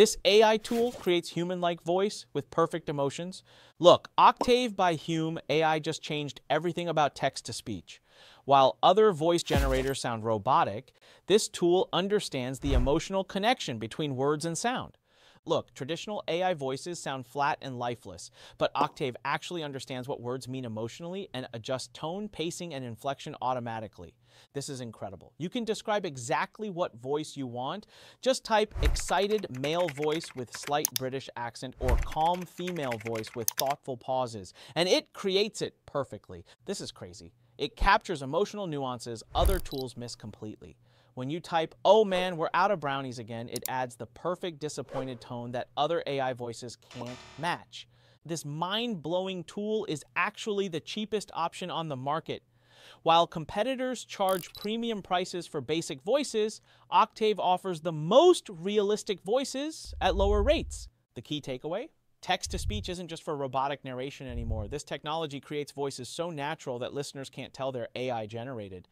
This AI tool creates human-like voice with perfect emotions. Look, Octave by Hume AI just changed everything about text to speech. While other voice generators sound robotic, this tool understands the emotional connection between words and sound. Look, traditional AI voices sound flat and lifeless, but Octave actually understands what words mean emotionally and adjusts tone, pacing, and inflection automatically. This is incredible. You can describe exactly what voice you want. Just type excited male voice with slight British accent or calm female voice with thoughtful pauses, and it creates it perfectly. This is crazy. It captures emotional nuances other tools miss completely. When you type, oh man, we're out of brownies again, it adds the perfect disappointed tone that other AI voices can't match. This mind-blowing tool is actually the cheapest option on the market. While competitors charge premium prices for basic voices, Octave offers the most realistic voices at lower rates. The key takeaway? Text to speech isn't just for robotic narration anymore. This technology creates voices so natural that listeners can't tell they're AI generated.